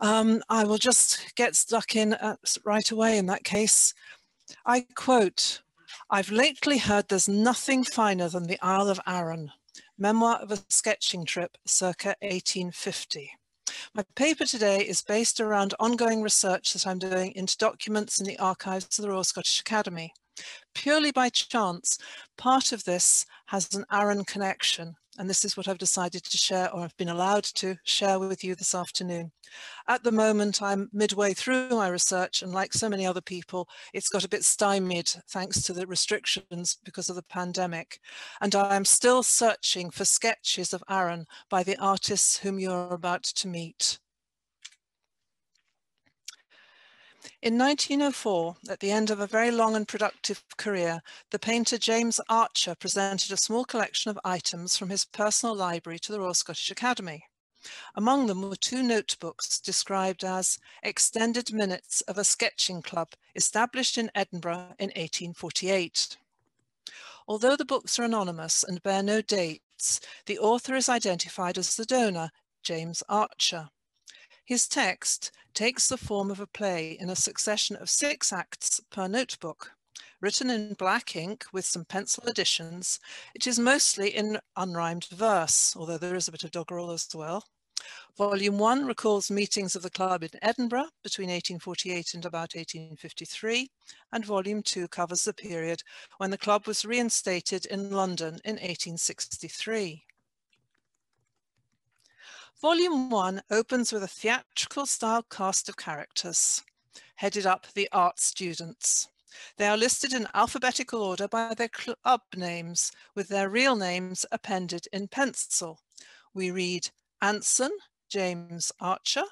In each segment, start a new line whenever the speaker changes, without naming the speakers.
Um, I will just get stuck in uh, right away in that case. I quote, I've lately heard there's nothing finer than the Isle of Arran, memoir of a sketching trip circa 1850. My paper today is based around ongoing research that I'm doing into documents in the archives of the Royal Scottish Academy. Purely by chance, part of this has an Arran connection, and this is what I've decided to share or I've been allowed to share with you this afternoon. At the moment, I'm midway through my research and like so many other people, it's got a bit stymied thanks to the restrictions because of the pandemic. And I am still searching for sketches of Arran by the artists whom you're about to meet. In 1904, at the end of a very long and productive career, the painter James Archer presented a small collection of items from his personal library to the Royal Scottish Academy. Among them were two notebooks described as extended minutes of a sketching club established in Edinburgh in 1848. Although the books are anonymous and bear no dates, the author is identified as the donor, James Archer. His text takes the form of a play in a succession of six acts per notebook. Written in black ink with some pencil additions, it is mostly in unrhymed verse, although there is a bit of doggerel as well. Volume 1 recalls meetings of the club in Edinburgh between 1848 and about 1853, and Volume 2 covers the period when the club was reinstated in London in 1863. Volume 1 opens with a theatrical style cast of characters, headed up the art students. They are listed in alphabetical order by their club names, with their real names appended in pencil. We read Anson, James Archer,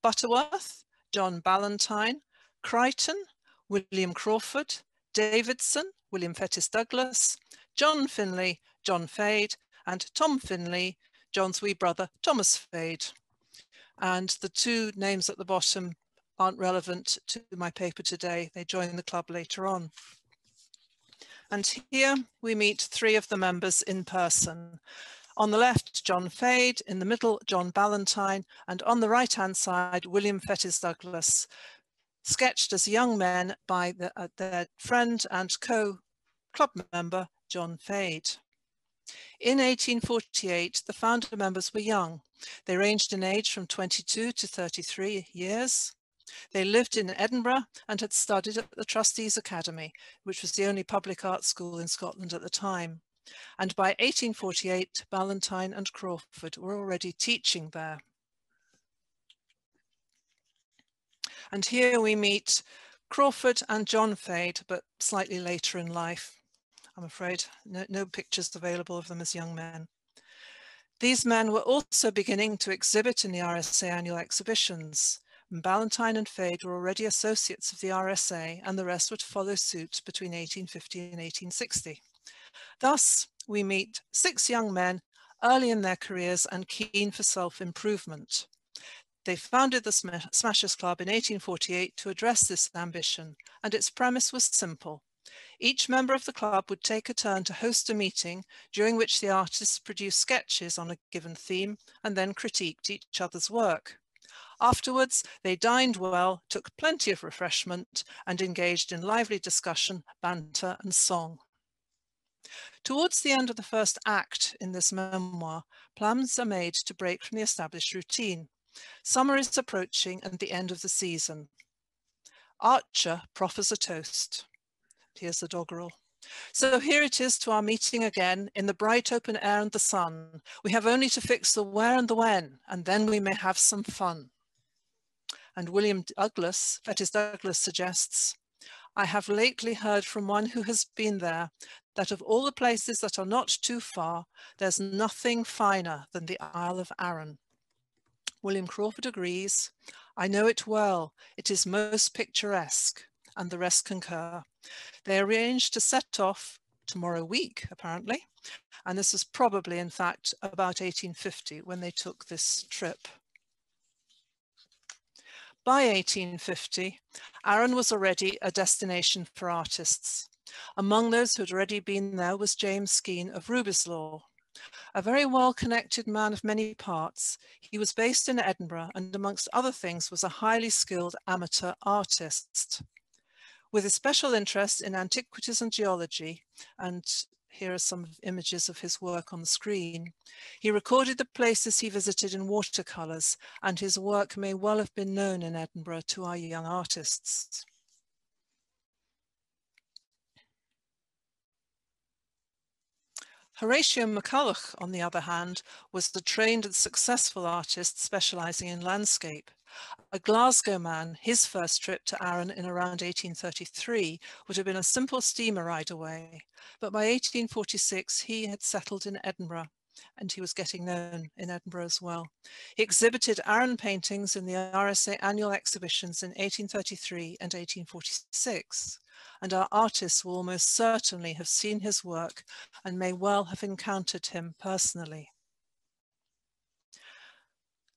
Butterworth, John Ballantyne, Crichton, William Crawford, Davidson, William Fettes Douglas, John Finlay, John Faed, and Tom Finlay, John's wee brother, Thomas Faed. And the two names at the bottom aren't relevant to my paper today. They join the club later on. And here we meet three of the members in person. On the left, John Faed, in the middle, John Ballantyne, and on the right-hand side, William Fettes Douglas, sketched as young men by the, uh, their friend and co-club member, John Faed. In 1848, the founder members were young. They ranged in age from 22 to 33 years. They lived in Edinburgh and had studied at the Trustees Academy, which was the only public art school in Scotland at the time. And by 1848, Ballantyne and Crawford were already teaching there. And here we meet Crawford and John Faed, but slightly later in life. I'm afraid no, no pictures available of them as young men. These men were also beginning to exhibit in the RSA annual exhibitions. Ballantyne and Faed were already associates of the RSA and the rest would follow suit between 1850 and 1860. Thus, we meet six young men early in their careers and keen for self-improvement. They founded the Smashers Club in 1848 to address this ambition, and its premise was simple. Each member of the club would take a turn to host a meeting during which the artists produced sketches on a given theme and then critiqued each other's work. Afterwards, they dined well, took plenty of refreshment, and engaged in lively discussion, banter, and song. Towards the end of the first act in this memoir, plans are made to break from the established routine. Summer is approaching and the end of the season. Archer proffers a toast. Here's the doggerel. So here it is to our meeting again in the bright open air and the sun. We have only to fix the where and the when, and then we may have some fun. And William Douglas, that is Douglas suggests, I have lately heard from one who has been there that of all the places that are not too far, there's nothing finer than the Isle of Arran. William Crawford agrees. I know it well. It is most picturesque, and the rest concur. They arranged to set off tomorrow week, apparently, and this was probably, in fact, about 1850 when they took this trip. By 1850, Arran was already a destination for artists. Among those who had already been there was James Skene of Rubislaw. A very well-connected man of many parts, he was based in Edinburgh and amongst other things was a highly skilled amateur artist. With a special interest in antiquities and geology, and here are some images of his work on the screen. He recorded the places he visited in watercolours and his work may well have been known in Edinburgh to our young artists. Horatio McCulloch, on the other hand, was the trained and successful artist specialising in landscape. A Glasgow man, his first trip to Arran in around 1833 would have been a simple steamer ride away, but by 1846 he had settled in Edinburgh and he was getting known in Edinburgh as well. He exhibited Arran paintings in the RSA annual exhibitions in 1833 and 1846 and our artists will almost certainly have seen his work and may well have encountered him personally.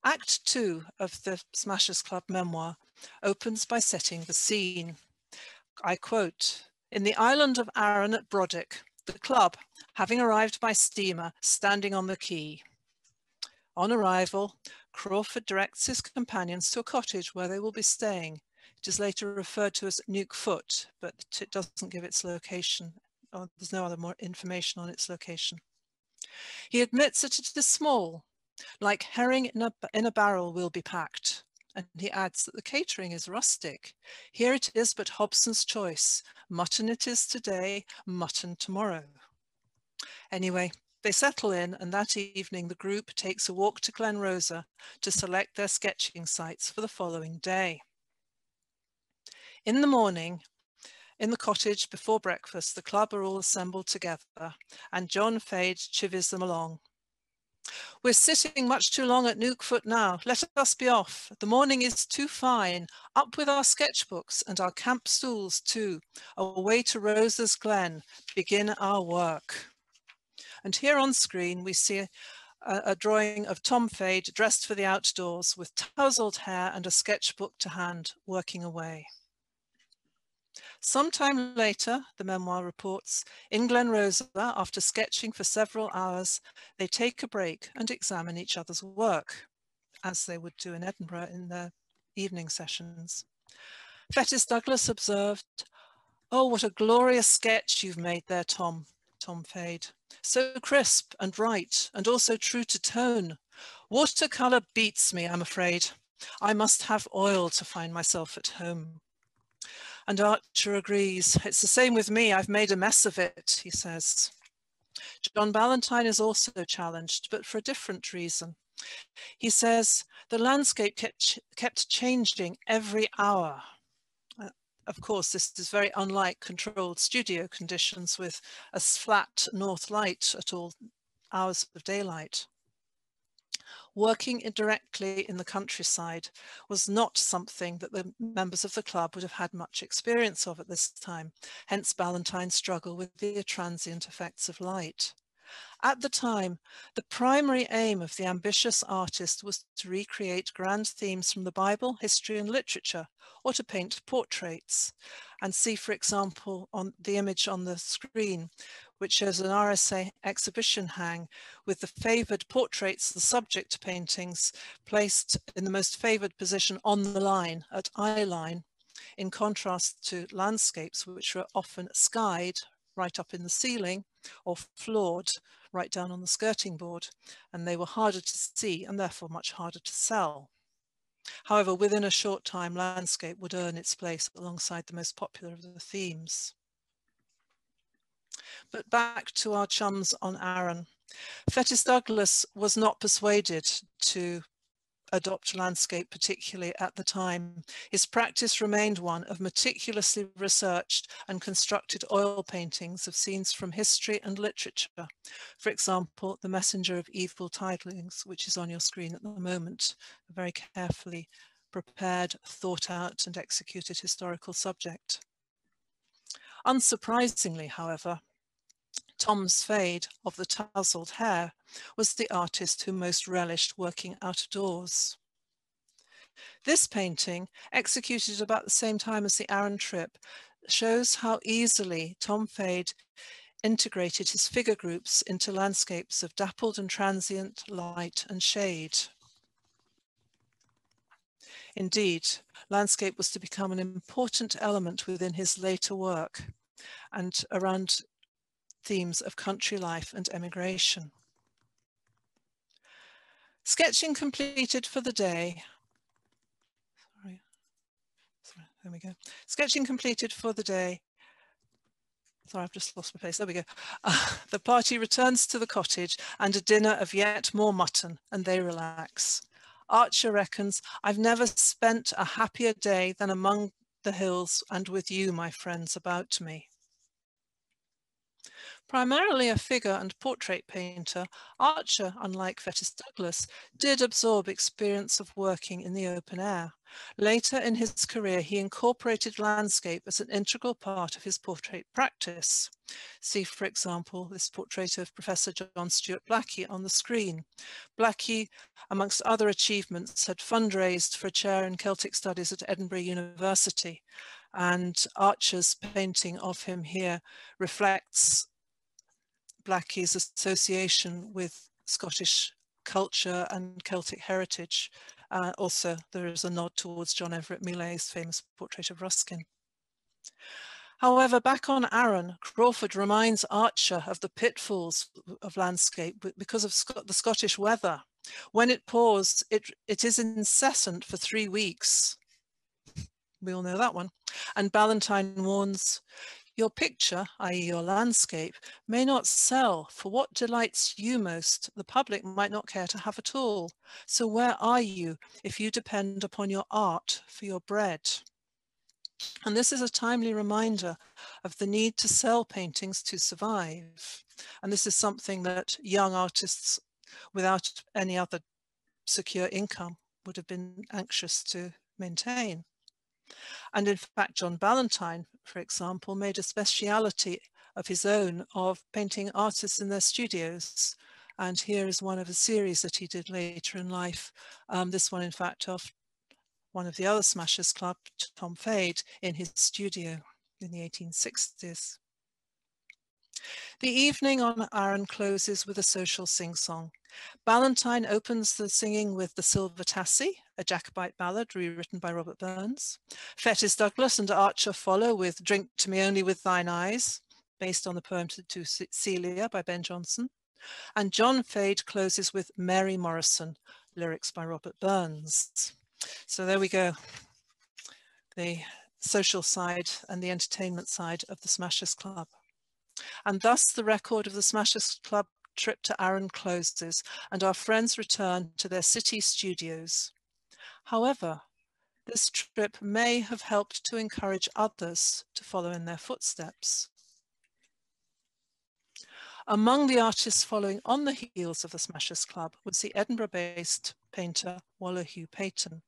Act two of the Smashers Club memoir opens by setting the scene. I quote, in the island of Arran at Brodick, the club, having arrived by steamer, standing on the quay. On arrival, Crawford directs his companions to a cottage where they will be staying. It is later referred to as Neuk Foot, but it doesn't give its location. Oh, there's no other more information on its location. He admits that it is small, like herring in a, in a barrel will be packed. And he adds that the catering is rustic. Here it is but Hobson's choice. Mutton it is today, mutton tomorrow. Anyway, they settle in and that evening the group takes a walk to Glen Rosa to select their sketching sites for the following day. In the morning, in the cottage before breakfast, the club are all assembled together and John Faed chivies them along. We're sitting much too long at Foot now. Let us be off. The morning is too fine. Up with our sketchbooks and our camp stools too. Away to Rosa's Glen. Begin our work. And here on screen we see a, a drawing of Tom Faed dressed for the outdoors with tousled hair and a sketchbook to hand, working away. Sometime later, the memoir reports, in Glen Rosa, after sketching for several hours, they take a break and examine each other's work, as they would do in Edinburgh in their evening sessions. Fettes Douglas observed, oh, what a glorious sketch you've made there, Tom, Tom Faed. So crisp and right, and also true to tone. Watercolour beats me, I'm afraid. I must have oil to find myself at home. And Archer agrees. It's the same with me. I've made a mess of it, he says. John Ballantyne is also challenged, but for a different reason. He says, the landscape kept, kept changing every hour. Of course, this is very unlike controlled studio conditions with a flat north light at all hours of daylight working directly in the countryside was not something that the members of the club would have had much experience of at this time, hence Ballantyne's struggle with the transient effects of light. At the time, the primary aim of the ambitious artist was to recreate grand themes from the Bible, history and literature, or to paint portraits. And see, for example, on the image on the screen, which shows an RSA exhibition hang with the favoured portraits, the subject paintings, placed in the most favoured position on the line at eye line, in contrast to landscapes which were often skied right up in the ceiling or floored right down on the skirting board, and they were harder to see and therefore much harder to sell. However, within a short time, landscape would earn its place alongside the most popular of the themes. But back to our chums on Arran. Fettes Douglas was not persuaded to adopt landscape, particularly at the time. His practice remained one of meticulously researched and constructed oil paintings of scenes from history and literature. For example, The Messenger of Evil Tidings, which is on your screen at the moment, a very carefully prepared, thought out and executed historical subject. Unsurprisingly, however, Tom's Faed of the tousled hair was the artist who most relished working out of doors. This painting, executed about the same time as the Arran trip, shows how easily Tom Faed integrated his figure groups into landscapes of dappled and transient light and shade. Indeed, landscape was to become an important element within his later work and around themes of country life and emigration. Sketching completed for the day. Sorry. Sorry, there we go. Sketching completed for the day. Sorry, I've just lost my place. There we go. Uh, the party returns to the cottage and a dinner of yet more mutton and they relax. Archer reckons, I've never spent a happier day than among the hills and with you, my friends, about me. Primarily a figure and portrait painter, Archer, unlike Fettes Douglas, did absorb experience of working in the open air. Later in his career, he incorporated landscape as an integral part of his portrait practice. See, for example, this portrait of Professor John Stuart Blackie on the screen. Blackie, amongst other achievements, had fundraised for a chair in Celtic Studies at Edinburgh University, and Archer's painting of him here reflects Blackie's association with Scottish culture and Celtic heritage. Uh, also, there is a nod towards John Everett Millais' famous portrait of Ruskin. However, back on Arran, Crawford reminds Archer of the pitfalls of landscape because of Sc the Scottish weather. When it pours, it, it is incessant for three weeks. We all know that one. And Ballantyne warns, your picture, i.e. your landscape, may not sell for what delights you most, the public might not care to have at all. So where are you if you depend upon your art for your bread? And this is a timely reminder of the need to sell paintings to survive. And this is something that young artists without any other secure income would have been anxious to maintain. And in fact, John Ballantyne, for example, made a speciality of his own of painting artists in their studios. And here is one of a series that he did later in life. Um, this one, in fact, of one of the other Smashers Club, Tom Faed, in his studio in the 1860s. The evening on Arran closes with a social sing-song. Ballantyne opens the singing with The Silver Tassie, a Jacobite ballad rewritten by Robert Burns. Fettes Douglas and Archer follow with Drink to Me Only with Thine Eyes, based on the poem to Celia by Ben Jonson. And John Faed closes with Mary Morrison, lyrics by Robert Burns. So there we go. The social side and the entertainment side of the Smashers Club. And thus the record of the Smashers Club trip to Arran closes and our friends return to their city studios. However, this trip may have helped to encourage others to follow in their footsteps. Among the artists following on the heels of the Smashers Club was the Edinburgh-based painter Waller Hugh Paton.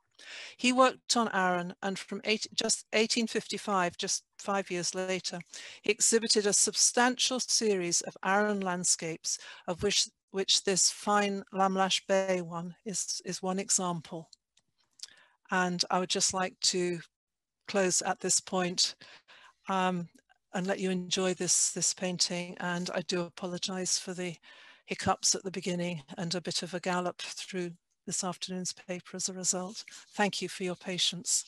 He worked on Arran and from just 1855, just five years later, he exhibited a substantial series of Arran landscapes of which, which this fine Lamlash Bay one is, is one example. And I would just like to close at this point um, and let you enjoy this, this painting. And I do apologize for the hiccups at the beginning and a bit of a gallop through this afternoon's paper as a result. Thank you for your patience.